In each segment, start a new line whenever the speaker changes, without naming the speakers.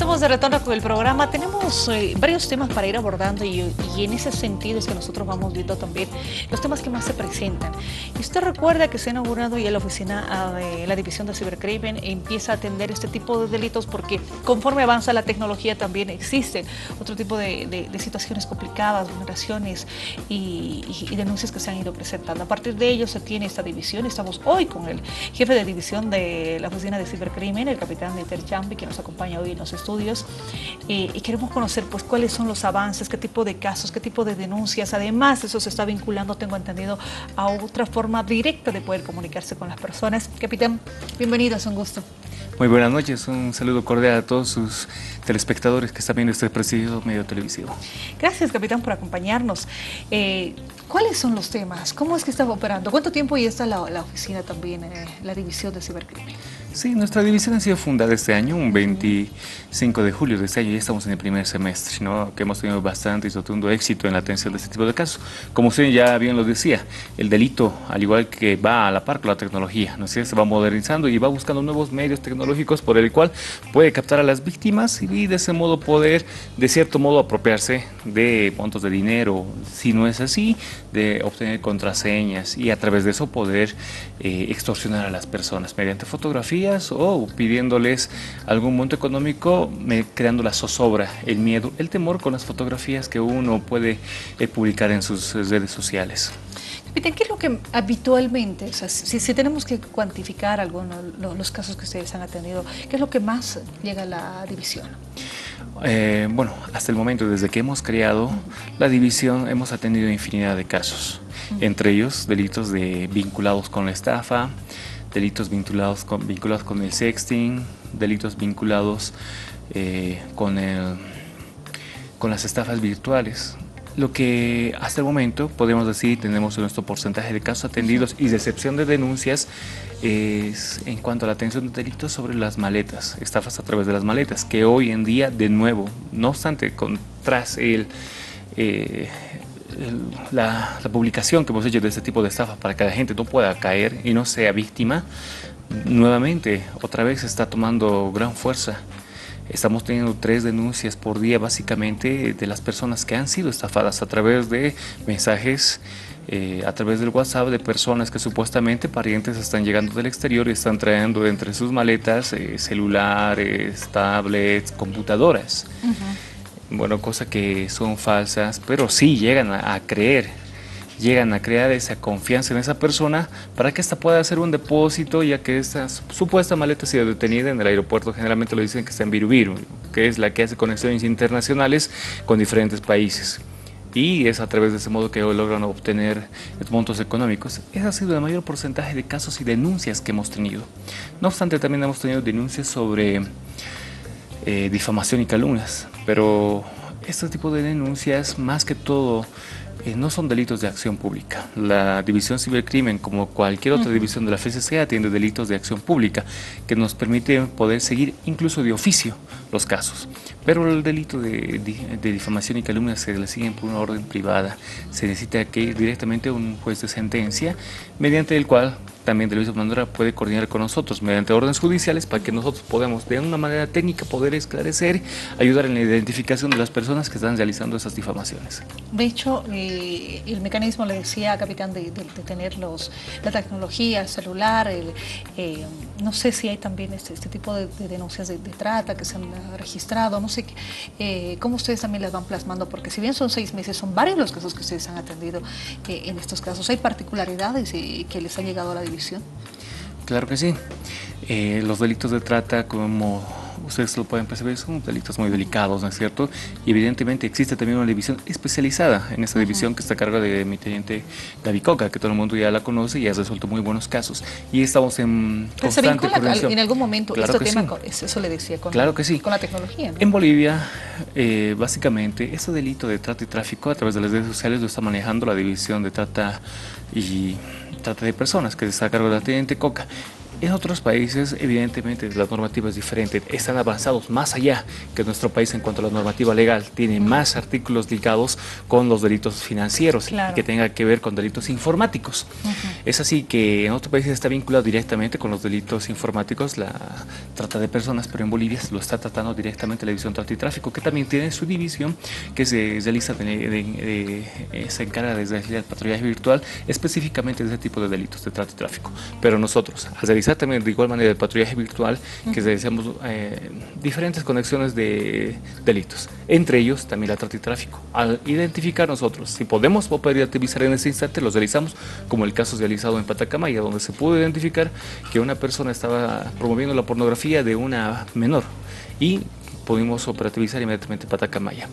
Estamos de retorno con el programa. Tenemos eh, varios temas para ir abordando y, en ese sentido es que nosotros vamos viendo también los temas que más se presentan. Y usted recuerda que se ha inaugurado ya la oficina ah, de la División de Cibercrimen empieza a atender este tipo de delitos porque conforme avanza la tecnología también existen otro tipo de, situaciones complicadas, vulneraciones y, denuncias que se han ido presentando. A partir de ello se tiene esta división. Estamos hoy con el jefe de división de la oficina de Cibercrimen, el capitán de Chambi, que nos acompaña hoy en los estudios eh, y queremos conocer pues cuáles son los avances, qué tipo de casos, qué tipo de denuncias. Además, eso se está vinculando, tengo entendido, a otra forma directa de poder comunicarse con las personas. Capitán, bienvenido, es un gusto.
Muy buenas noches, un saludo cordial a todos sus telespectadores que están viendo este presidio medio televisivo.
Gracias, capitán, por acompañarnos. Eh, ¿Cuáles son los temas? ¿Cómo es que estaba operando? ¿Cuánto tiempo ya está la, oficina también, eh, la división de cibercrimen?
Sí, nuestra división ha sido fundada este año, un 25 de julio de este año, ya estamos en el primer semestre, ¿no? que hemos tenido bastante y rotundo éxito en la atención de este tipo de casos. Como usted ya bien lo decía, el delito, al igual que va a la par con la tecnología, ¿no se va modernizando y va buscando nuevos medios tecnológicos por el cual puede captar a las víctimas y de ese modo poder, de cierto modo, apropiarse de montos de dinero, si no es así, de obtener contraseñas y a través de eso poder eh, extorsionar a las personas mediante fotografía o pidiéndoles algún monto económico, creando la zozobra, el miedo, el temor con las fotografías que uno puede eh, publicar en sus redes sociales.
¿qué es lo que habitualmente, si, tenemos que cuantificar algunos los casos que ustedes han atendido, qué es lo que más llega a la división?
Eh, bueno, hasta el momento, desde que hemos creado la división, hemos atendido infinidad de casos, entre ellos delitos de, vinculados con la estafa, delitos vinculados con, vinculados con el sexting, delitos vinculados eh, con, el, con las estafas virtuales. Lo que hasta el momento podemos decir, tenemos nuestro porcentaje de casos atendidos y decepción de denuncias es en cuanto a la atención de delitos sobre las maletas, estafas a través de las maletas, que hoy en día, de nuevo, no obstante, con, tras el... Eh, la, publicación que hemos hecho de este tipo de estafas para que la gente no pueda caer y no sea víctima, nuevamente, otra vez está tomando gran fuerza. Estamos teniendo tres denuncias por día básicamente de las personas que han sido estafadas a través de mensajes, eh, a través del WhatsApp de personas que supuestamente parientes están llegando del exterior y están trayendo entre sus maletas eh, celulares, tablets, computadoras bueno, cosas que son falsas, pero sí llegan a, creer, llegan a crear esa confianza en esa persona para que ésta pueda hacer un depósito, ya que esta supuesta maleta ha sido detenida en el aeropuerto, generalmente lo dicen que está en Virubiru, que es la que hace conexiones internacionales con diferentes países. Y es a través de ese modo que logran obtener montos económicos. Ese ha sido el mayor porcentaje de casos y denuncias que hemos tenido. No obstante, también hemos tenido denuncias sobre eh, difamación y calumnias. Pero este tipo de denuncias, más que todo, eh, no son delitos de acción pública. La División Cibercrimen, como cualquier otra división de la FCC, atiende delitos de acción pública, que nos permite poder seguir incluso de oficio los casos. Pero el delito de, difamación y calumnia se le siguen por una orden privada. Se necesita que ir directamente a un juez de sentencia, mediante el cual también la misma puede coordinar con nosotros mediante órdenes judiciales para que nosotros podamos de una manera técnica poder esclarecer, ayudar en la identificación de las personas que están realizando esas difamaciones.
De hecho, eh, el mecanismo, le decía, capitán, de, tener los, la tecnología, el celular, eh, no sé si hay también este, este tipo de, denuncias de, trata que se han registrado, no sé eh, cómo ustedes también las van plasmando, porque si bien son seis meses, son varios los casos que ustedes han atendido en estos casos. ¿Hay particularidades que les han llegado a la
Claro que sí. Eh, los delitos de trata, como ustedes lo pueden percibir, son delitos muy delicados, ¿no es cierto? Y evidentemente existe también una división especializada en esta división que está a cargo de mi teniente Gaby Coca, que todo el mundo ya la conoce y ha resuelto muy buenos casos. Y estamos en constante
en algún momento claro este tema, eso le decía, con,
claro que sí.
con la tecnología.
En Bolivia, eh, básicamente, este delito de trata y tráfico a través de las redes sociales lo está manejando la división de trata y trata de personas que está a cargo de la teniente Coca. En otros países, evidentemente, la normativa es diferente. Están avanzados más allá que nuestro país en cuanto a la normativa legal. Tiene más artículos ligados con los delitos financieros que tenga que ver con delitos informáticos. Es así que en otros países está vinculado directamente con los delitos informáticos, la trata de personas, pero en Bolivia lo está tratando directamente la División Trata y Tráfico, que también tiene su división que se realiza, de, eh, se encarga desde el patrullaje virtual específicamente de ese tipo de delitos de trata y tráfico. Pero nosotros, al realizar también de igual manera el patrullaje virtual, que realizamos eh, diferentes conexiones de delitos, entre ellos también la trata y tráfico. Al identificar nosotros si podemos operativizar en ese instante, los realizamos, como el caso realizado en Patacamaya, donde se pudo identificar que una persona estaba promoviendo la pornografía de una menor y pudimos operativizar inmediatamente Patacamaya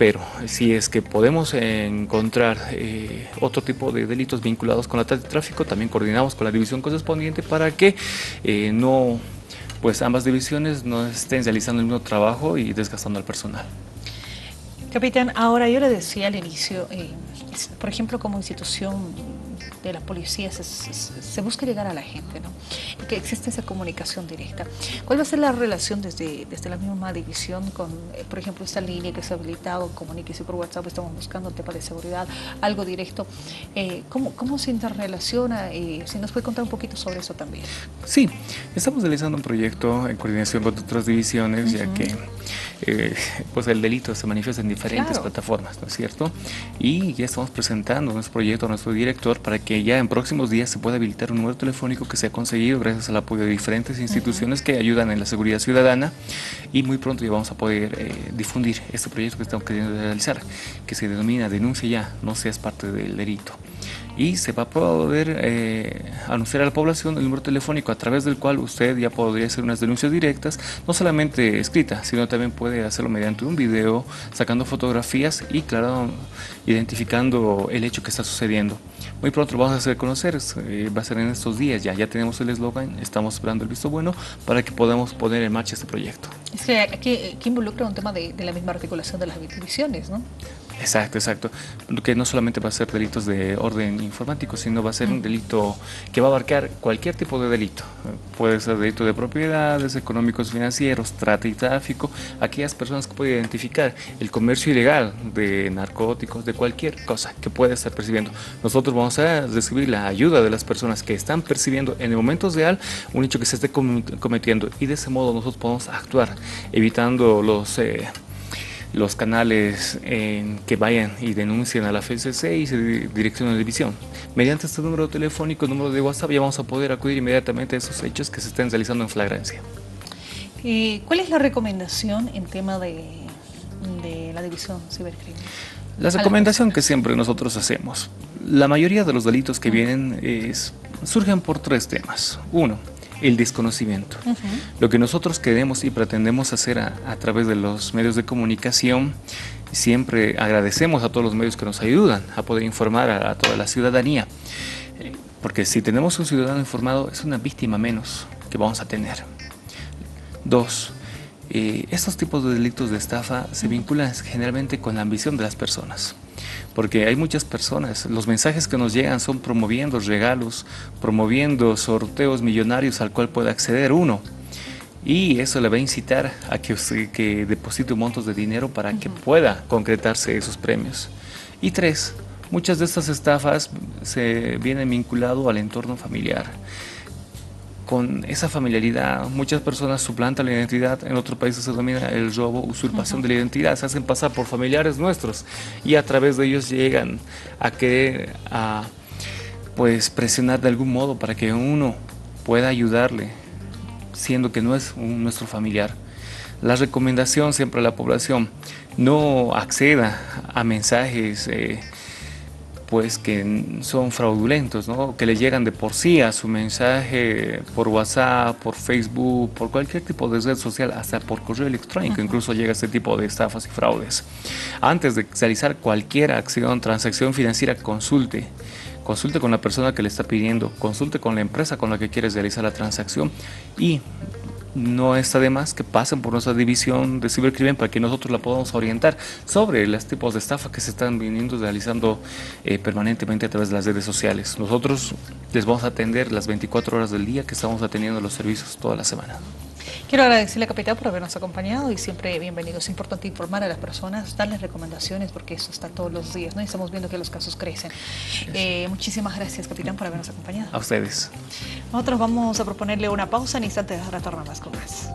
pero si es que podemos encontrar eh, otro tipo de delitos vinculados con la tráfico, también coordinamos con la división correspondiente para que eh, no, pues ambas divisiones no estén realizando el mismo trabajo y desgastando al personal.
Capitán, ahora yo le decía al inicio, eh, por ejemplo, como institución de la policía se, busca llegar a la gente, ¿no? Y que existe esa comunicación directa. ¿Cuál va a ser la relación desde, desde la misma división con, eh, por ejemplo, esta línea que se ha habilitado, comuníquese por WhatsApp, estamos buscando tema de seguridad, algo directo? Eh, ¿cómo, ¿Cómo se interrelaciona? y si nos puede contar un poquito sobre eso también.
Sí, estamos realizando un proyecto en coordinación con otras divisiones, ya que eh, pues el delito se manifiesta en diferentes plataformas, ¿no es cierto? Y ya estamos presentando nuestro proyecto a nuestro director para que ya en próximos días se pueda habilitar un número telefónico que se ha conseguido gracias al apoyo de diferentes instituciones que ayudan en la seguridad ciudadana y muy pronto ya vamos a poder eh, difundir este proyecto que estamos queriendo realizar, que se denomina Denuncia ya, no seas parte del delito y se va a poder eh, anunciar a la población el número telefónico a través del cual usted ya podría hacer unas denuncias directas, no solamente escritas, sino también puede hacerlo mediante un video, sacando fotografías y, claro, identificando el hecho que está sucediendo. Muy pronto lo vamos a hacer conocer, eh, va a ser en estos días ya, ya tenemos el eslogan, estamos esperando el visto bueno para que podamos poner en marcha este proyecto.
Es que aquí, involucra un tema de, de la misma articulación de las divisiones, ¿no?
Exacto, exacto. Que no solamente va a ser delitos de orden informático, sino va a ser un delito que va a abarcar cualquier tipo de delito. Puede ser delito de propiedades, económicos, financieros, trata y tráfico, aquellas personas que pueden identificar el comercio ilegal de narcóticos, de cualquier cosa que pueda estar percibiendo. Nosotros vamos a recibir la ayuda de las personas que están percibiendo en el momento real un hecho que se esté cometiendo y de ese modo nosotros podemos actuar evitando los... Eh, los canales en que vayan y denuncien a la FCC y se direccionen a la división. Mediante este número telefónico, número de WhatsApp, ya vamos a poder acudir inmediatamente a esos hechos que se estén realizando en flagrancia.
Eh, ¿Cuál es la recomendación en tema de, de la división cibercrimen?
La recomendación que siempre nosotros hacemos. La mayoría de los delitos que vienen es, surgen por tres temas. Uno, el desconocimiento. Lo que nosotros queremos y pretendemos hacer a, través de los medios de comunicación, siempre agradecemos a todos los medios que nos ayudan a poder informar a, toda la ciudadanía, eh, porque si tenemos un ciudadano informado es una víctima menos que vamos a tener. Dos, eh, estos tipos de delitos de estafa se vinculan generalmente con la ambición de las personas porque hay muchas personas, los mensajes que nos llegan son promoviendo regalos, promoviendo sorteos millonarios al cual puede acceder uno. Y eso le va a incitar a que, que deposite montos de dinero para que pueda concretarse esos premios. Y tres, muchas de estas estafas se vienen vinculado al entorno familiar con esa familiaridad. Muchas personas suplantan la identidad, en otros países se denomina el robo, usurpación de la identidad, se hacen pasar por familiares nuestros y a través de ellos llegan a querer a pues presionar de algún modo para que uno pueda ayudarle, siendo que no es un, nuestro familiar. La recomendación siempre a la población, no acceda a mensajes eh, pues que son fraudulentos, ¿no? que le llegan de por sí a su mensaje por WhatsApp, por Facebook, por cualquier tipo de red social, hasta por correo electrónico, incluso llega este tipo de estafas y fraudes. Antes de realizar cualquier acción, transacción financiera, consulte. Consulte con la persona que le está pidiendo, consulte con la empresa con la que quieres realizar la transacción y no está de más que pasen por nuestra división de cibercrimen para que nosotros la podamos orientar sobre los tipos de estafa que se están viniendo realizando eh, permanentemente a través de las redes sociales. Nosotros les vamos a atender las 24 horas del día que estamos atendiendo los servicios toda la semana.
Quiero agradecerle, capitán, por habernos acompañado y siempre bienvenido. Es importante informar a las personas, darles recomendaciones, porque eso está todos los días, ¿no? Y estamos viendo que los casos crecen. Eh, muchísimas gracias, capitán, por habernos acompañado.
A ustedes.
Nosotros vamos a proponerle una pausa en instantes retornamos con más.